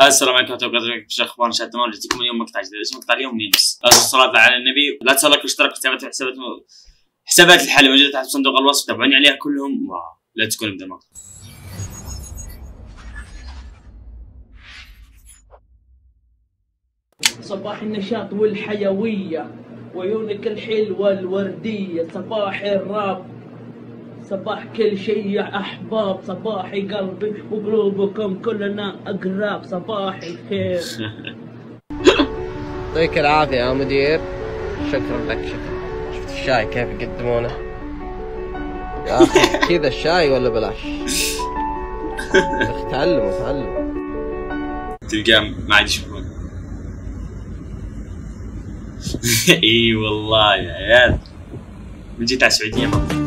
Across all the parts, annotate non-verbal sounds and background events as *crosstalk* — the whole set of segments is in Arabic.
السلام عليكم ورحمة الله وبركاته. شيخ أخبار شات تمام جبتكم اليوم مقطع جديد اسمه مقطع اليوم ميمز. الصلاة على النبي. لا تنسوا لايك واشتراك حسابات حسابات حسابات الحالة. موجودة تحت صندوق الوصف. تابعوني عليها كلهم. واو لا تكون نبدا المقطع صباح النشاط والحيوية وعيونك الحلوة الوردية. صباح الراب صباح كل شيء يا أحباب صباح قلبي وقلوبكم كلنا أقراب صباح الخير. *laughs* يعطيك العافية يا مدير. شكرا لك شكرا. شفت الشاي كيف يقدمونه؟ يا أخي *laughs* كذا الشاي ولا بلاش؟ *laughs* تعلموا تعلموا. تلقاه ما عاد يشوفون. إي والله يا عيال. من جيت على السعودية ما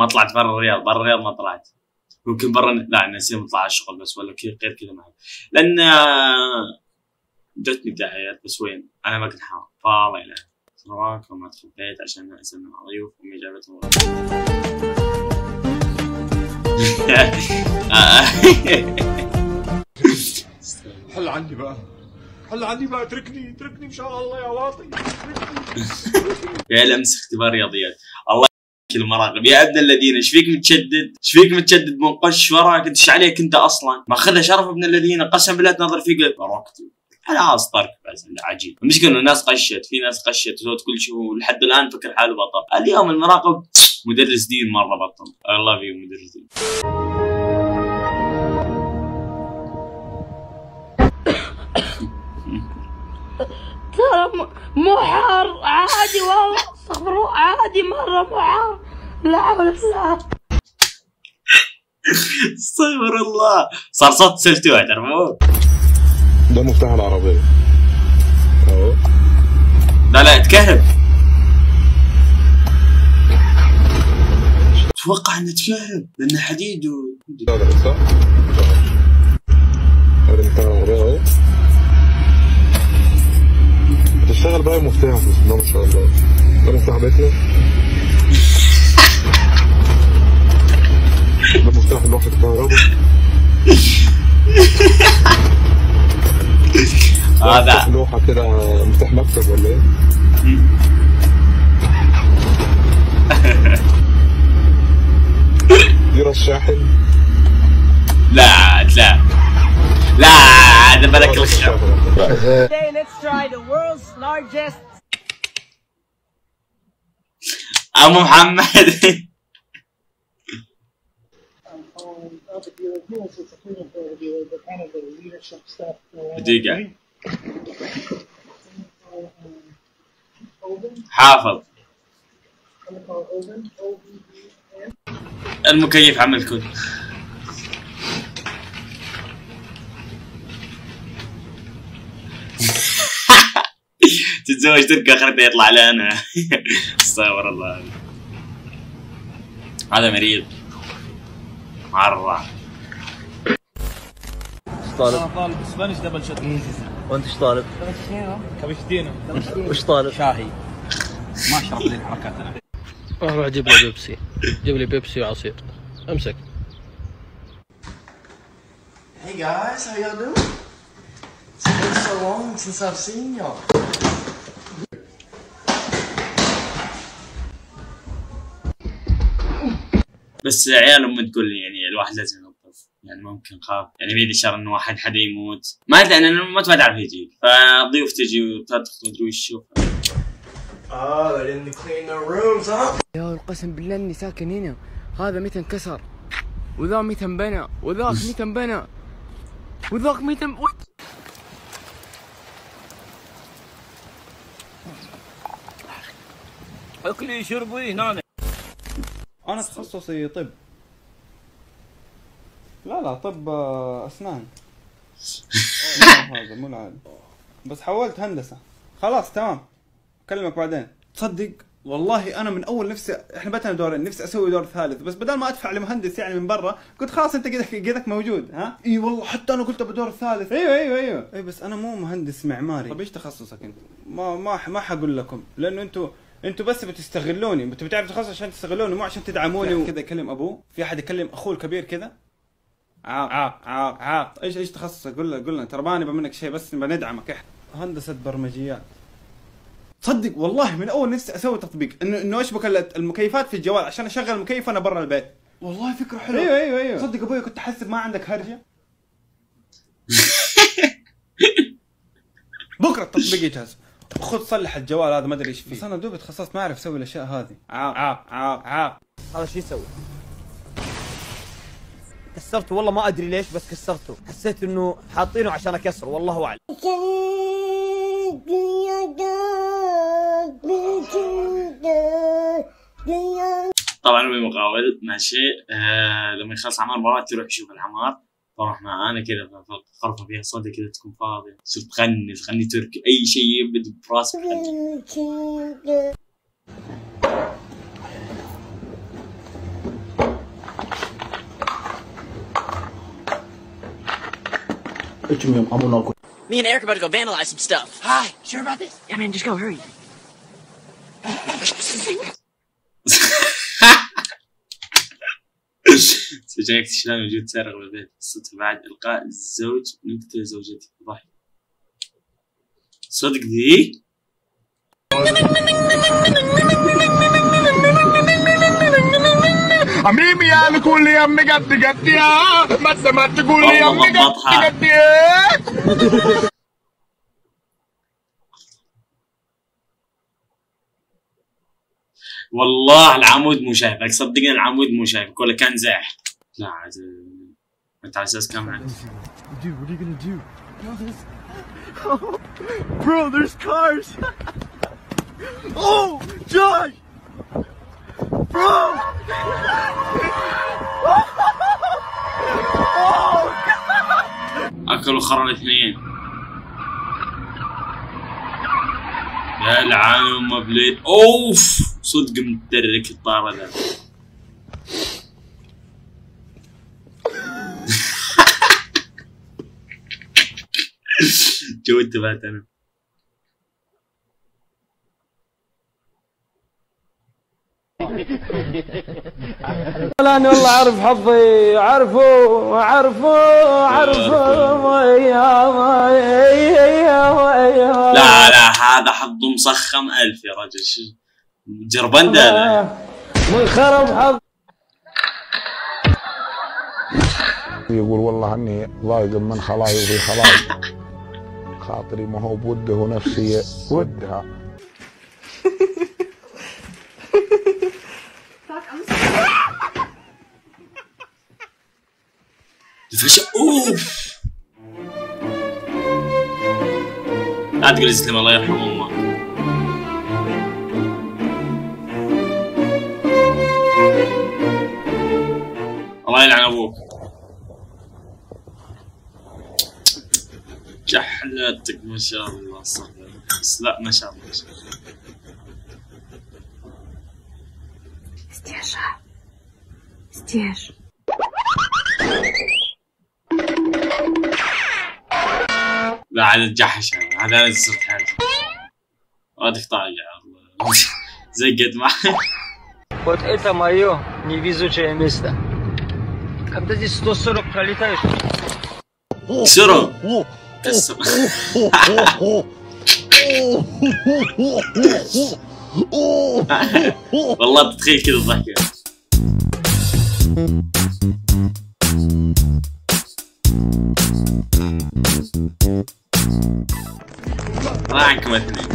ما طلعت برا الرياض برا الرياض ما طلعت. ممكن برا لا نسيت نطلع على الشغل بس ولا غير كذا ما لأن آه، جتني دعايات بس وين؟ أنا ما كنت حاضر. فالله يلعن صراحة وما تخبيت عشان اسلم على ضيوف امي جابتهم *laughs* *laughs* حل عني بقى. حل عني بقى. اتركني اتركني إن شاء الله يا واطي. *laughs* يا لمس اختبار رياضيات. الله المراقب يا ابن الذين إيش فيك متشدد؟ إيش فيك متشدد منقش وراك انت إيش عليك انت أصلا؟ ماخذها شرف ابن الذين قسم بالله تنظر فيه قلت بروكتي خلاص طرك بس عجيب المشكلة انه الناس قشت في ناس قشت وسوت كل شيء ولحد الان فكر حاله بطل اليوم المراقب مدرس دين مره بطل الله فيه مدرس دين مو حار عادي والله استغفر الله عادي مرة مو حار لا حول ولا قوة استغفر الله. صار صوت سلتوه تعرفون؟ ده مفتاح العربية. أهو. لا لا تكهب أتوقع إنه تكهب لأنه حديد و... هذا مفتاح العربية أهو. بقى مفتاح بسم الله ما شاء الله. ده مفتاح بيتنا؟ ده مفتاح لوحة الكهرباء هذا لوحة كده مفتاح مكتب ولا إيه؟ دي راس شاحن لا لا. لا هذا ملك الخير. Today, *laughs* let's try the world's largest ابو محمد um, of the dealer. He was a Supreme Court dealer, but kind of the leadership stuff. Uh, دقيقة um, Oven, حافظ I'm gonna call it Oven, O-V-E-N. المكيف عمل كل تتزوج تركي اخرته يطلع لنا. *laughs* استغفر الله. هذا مريض. مرة. طالب؟ طالب Spanish double shot. وأنت إيش طالب؟ كابتشينو. وش طالب؟ شاهي. ما اشرب ذي الحركات. أنا روح جيب لي بيبسي. جيب لي بيبسي وعصير. أمسك. Hey guys, how y'all doing? It's been so long since I've seen y'all. بس عيال امي تقول لي يعني الواحد لازم ينظف. يعني ممكن خاف. يعني في اشاره إنه واحد حدا يموت. ما أدري أنا ما ما تعرف يجي. فالضيوف تجي وتدخل مدري وش تشوف they didn't clean their rooms, huh? يا القسم بالله إني ساكن هنا. هذا متى انكسر؟ وذا متى انبنى؟ وذاك متى انبنى؟ وذاك متى أكلي شربي نعنع أنا تخصصي طب. لا لا طب آه، أسنان. *laughs* هذا مو العادي. بس حولت هندسة. خلاص تمام. أكلمك بعدين. تصدق؟ والله أنا من أول نفسي إحنا بتنا دورين نفسي أسوي دور ثالث. بس بدل ما أدفع لمهندس يعني من برا قلت خلاص أنت قدك قدك موجود ها؟ إي والله حتى أنا قلت بدور الثالث أيوه أيوه أيوه. إي بس أنا مو مهندس معماري. طيب إيش تخصصك أنت؟ ما ما ما حقول لكم. لأنه أنتم أنتوا بس بتستغلوني أنتوا بتعرفوا تخصص عشان تستغلوني مو عشان تدعموني و... كذا يكلم أبوه. في أحد يكلم أخوه الكبير كذا؟ عاق عاق عاق عاق إيش إيش تخصصك قول قول لنا ترى ما نبغى منك شيء بس نبغى ندعمك إحنا هندسة برمجيات. تصدق والله من أول نفسي أسوي تطبيق. إنه انه اشبك ال- المكيفات في الجوال؟ عشان أشغل المكيف وأنا برا البيت. والله فكرة حلوة. أيوه أيوه أيوه. تصدق أبوي كنت أحسب ما عندك هرجة؟ *laughs* بكرة التطبيق يجهز. خذ صلح الجوال هذا ما أدري إيش فيه. بس أنا دوبي تخصصت ما أعرف أسوي الأشياء هذه. عاق عاق عاق عاق هذا شو يسوي؟ كسرته والله ما أدري ليش بس كسرته. حسيت إنه حاطينه عشان أكسره والله أعلم. طبعا أبوي مقاول ماشي. آه لما يخلص عمار مرات تروح تشوف العمار. معاه أنا كذا في غرفه فيها صدى كذا تكون فاضيه صرت تغني تغني تركي اي شيء يبد براسك تغني. Me and Eric are about to go vandalize some stuff. Hi, sure about this? Yeah, man, just go, hurry. سجنك شلون وجود سارق بالبيت قصتها بعد إلقاء الزوج من قتل زوجته ضحك. صدق ذي ميمي يا لكل امي قد قد يا. بس ما تقول لي امي قد. قد يا. والله العمود مو شايفك. صدقني العمود مو شايفك. ولا كان زاح لا عاد كم عاد Dude, what are you gonna do? *laughs* Bro, there's cars! *laughs* oh, Josh! Bro! *laughs* أكلوا خرا الاثنين يا لعان ام بليد أوف صدق متدرك الطارة ذا *laughs* جو انتبهت أنا لاني والله اعرف حظي اعرفه اعرفه يا لا لا هذا حظه مسخم ألف يا رجل. جربنده هذا من خرب حظ يقول والله أني ضايق من خلاي وفي خلاي خاطري ما هو بوده ونفسي *laughs* ودها. فش *laughs* أوف. لا تقول يسلم الله يرحم أمك. الله يلعن أبوك. جحلتك ما شاء الله صح بس لا ما شاء الله ما شاء الله Стеша. Стеш. لا هذا الجحش هذا هذا انا صرت حاجه هذا طالع الله زقت معي Вот это мое невезучее место. Когда здесь 140 пролетаешь... كسروا كسر والله تتخيل كذا الضحكة. معكم اثنين.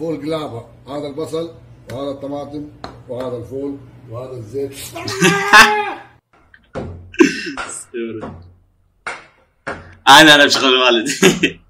فول قلابة هذا البصل وهذا الطماطم وهذا الفول وهذا الزيت. *laughs* أنا أنا بشغل والدي. *laughs*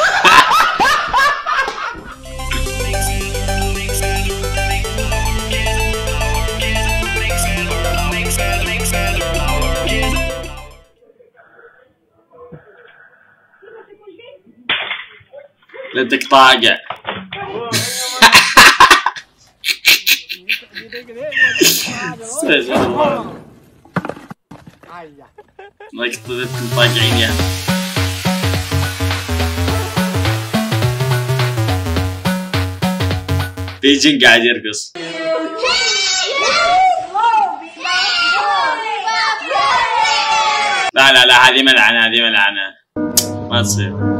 لدك لك طاقعين يا بيجن قاعد يرقص لا لا لا هذه ملعنة هذه ملعنة ما تصير.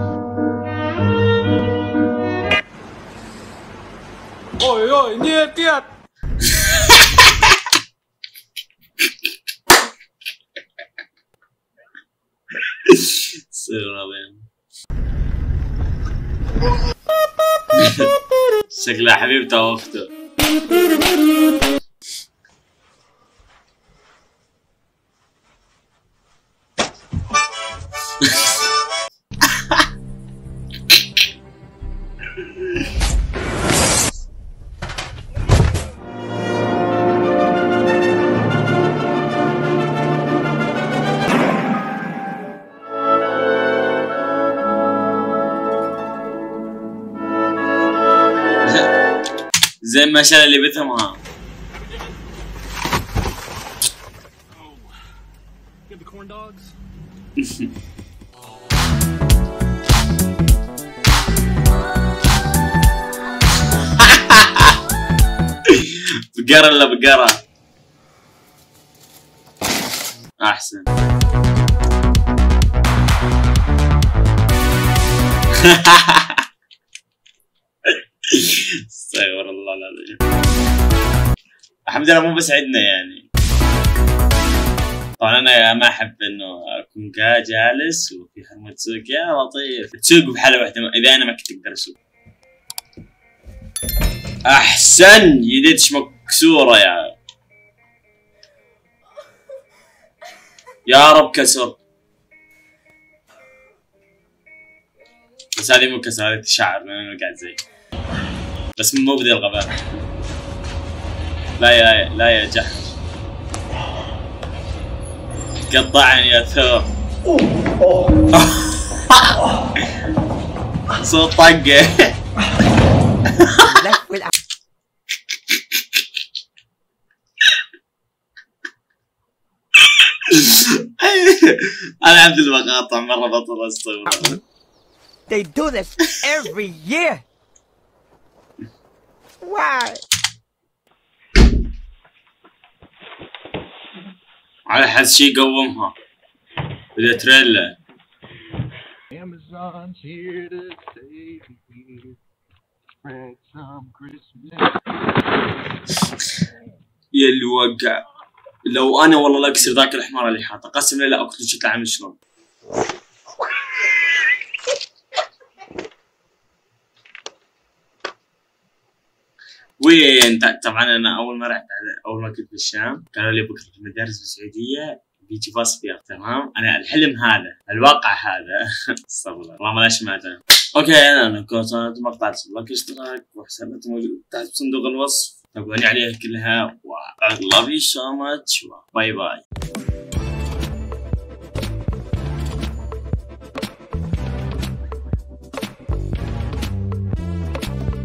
Ôi ôi, nie tiệt Sığır abi شكلها حبيبته وقته زي ما شال اللي بثمها. بقرة الا بقرة أحسن *laughs* استغفر الله العظيم. الحمد لله مو بس عندنا يعني. طبعا أنا ما أحب إنه أكون جالس وفي حرمة تسوق. يا لطيف. تسوق بحالة واحدة. إذا أنا ما كنت أقدر أسوق. أحسن. يديتش مكسورة يا يا رب كسر. بس هذه مو كسر هذه تشعر لأنه قاعد زي. بس مو بدي الغباء لا يا لا يا جحش. قطعني يا ثور. صوت طقة. أنا عبد المقاطع مرة بطل استغفر They do this every year. Why? على حس شي قومها بدأ تريلا Amazon's here to save you. Spread some Christmas. يا اللي وقع لو أنا والله لا اكسر ذاك الحمار اللي حاطه قسم بالله لا اقتل شكله عامل شلون وين؟ ط- طبعا أنا أول ما رحت أول ما كنت في الشام قالوا لي بكرة في المدارس بالسعودية بيجي باص فيها تمام؟ أنا الحلم هذا الواقع هذا. *laughs* استغفر الله. والله ما أنا. أوكي أنا كنت مقطع لايك اشتراك وحساباتي موجود تحت صندوق الوصف. تابعوني عليها كلها. و I love you so much. باي باي